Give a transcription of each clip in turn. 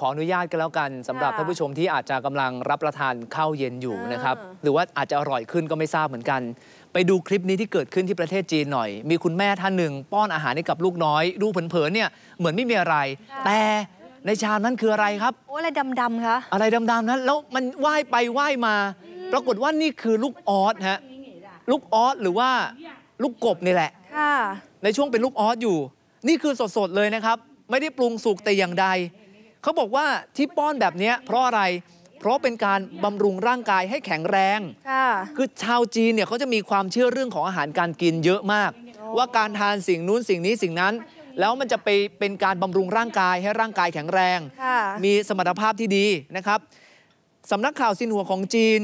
ขออนุญาตกันแล้วกันสำหรับค่ะท่านผู้ชมที่อาจจะกำลังรับประทานข้าวเย็นอยู่อ่านนะครับหรือว่าอาจจะอร่อยขึ้นก็ไม่ทราบเหมือนกัน ไปดูคลิปนี้ที่เกิดขึ้นที่ประเทศจีนหน่อย มีคุณแม่ท่านหนึ่งป้อนอาหารให้กับลูกน้อย ดูเผินๆเนี่ยเหมือนไม่มีอะไร แต่ในชามนั้นคืออะไรครับโอ้อะไรดำๆคะอะไรดำๆนั้นแล้วมันว่ายไปว่ายมา ปรากฏว่านี่คือลูกออสฮะลูกออสหรือว่าลูกกบนี่แหละค่ะในช่วงเป็นลูกออสอยู่ นี่คือสดๆเลยนะครับ ไม่ได้ปรุงสุกแต่อย่างใด เขาบอกว่าที่ป้อนแบบเนี้ยเพราะอะไร เพราะเป็นการบำรุงร่างกายให้แข็งแรงค่ะคือชาวจีนเนี่ยเขาจะมีความเชื่อเรื่องของอาหารการกินเยอะมาก ว่าการทานสิ่งนู้นสิ่งนี้สิ่งนั้น แล้วมันจะไปเป็นการบำรุงร่างกายให้ร่างกายแข็งแรงค่ะมีสมรรถภาพที่ดีนะครับสำนักข่าวซินหัวของจีน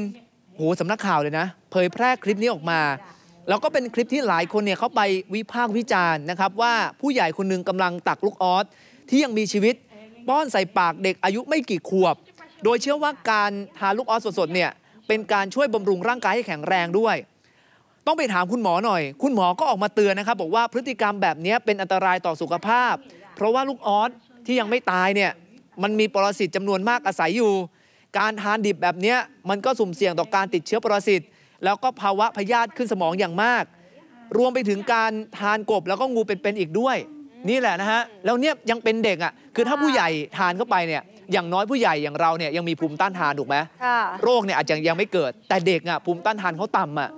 โหสำนักข่าวเลยนะ เผยแพร่คลิปนี้ออกมาแล้วก็เป็นคลิปที่หลายคนเนี่ยเขาไปวิพากษ์วิจารณ์นะครับว่าผู้ใหญ่คนหนึงกำลังตักลูกออสที่ยังมีชีวิต ป้อนใส่ปากเด็กอายุไม่กี่ขวบ โดยเชื่อว่าการทานลูกออสสดๆเนี่ยเป็นการช่วยบำรุงร่างกายให้แข็งแรงด้วย ต้องไปถามคุณหมอหน่อย คุณหมอก็ออกมาเตือนนะครับ บอกว่าพฤติกรรมแบบนี้เป็นอันตรายต่อสุขภาพ เพราะว่าลูกออสที่ยังไม่ตายเนี่ยมันมีปรสิตจำนวนมากอาศัยอยู่ การทานดิบแบบนี้มันก็สุ่มเสี่ยงต่อการติดเชื้อปรสิตแล้วก็ภาวะพยาธิขึ้นสมองอย่างมาก รวมไปถึงการทานกบแล้วก็งูเป็นๆอีกด้วย นี่แหละนะฮะแล้วเนี่ยยังเป็นเด็กอะคือถ้าผู้ใหญ่ทานเข้าไปเนี่ยอย่างน้อยผู้ใหญ่อย่างเราเนี่ยยังมีภูมิต้านทานถูกไหมค่ะโรคเนี่ยอาจจะยังไม่เกิด แต่เด็กอะภูมิต้านทานเขาต่ำอะ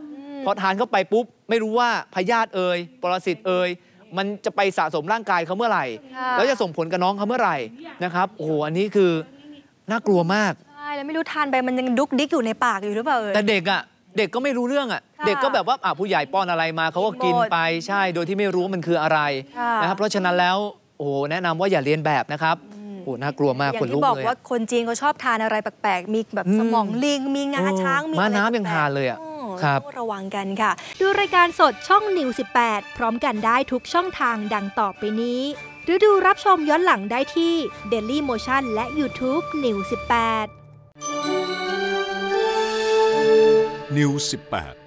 พอทานเข้าไปปุ๊บไม่รู้ว่าพยาธิเอ่ยปรสิตเอ่ยมันจะไปสะสมร่างกายเขาเมื่อไหร่ค่ะแล้วจะส่งผลกับน้องเขาเมื่อไหร่นะครับโอ้โหอันนี้คือน่ากลัวมากใช่แล้วไม่รู้ทานไปมันยังดุกดิกอยู่ในปากอยู่หรือเปล่าเอ่ยแต่เด็กอะ เด็กก็ไม่รู้เรื่องอะค่ะเด็กก็แบบว่าอะผู้ใหญ่ป้อนอะไรมาเขาก็กินหมดไปใช่โดยที่ไม่รู้ว่ามันคืออะไรค่ะนะครับเพราะฉะนั้นแล้วโอ้โหแนะนำว่าอย่าเรียนแบบนะครับโอ้โหน่ากลัวมากอย่าขงนลุที่กบอกเลยว่าอะคนจีนเขาชอบทานอะไรแปลกๆ มีแบบอืมสมองลิง มีงาช้างมีม้าอะไรน้ำยังแปลกๆทานเลยอะโครับต้องระวังกันค่ะ ดูรายการสดช่องนิว18 พร้อมกันได้ทุกช่องทางดังต่อไปนี้ หรือดูรับชมย้อนหลังได้ที่ Daily Motion และ YouTube New 18 นิว18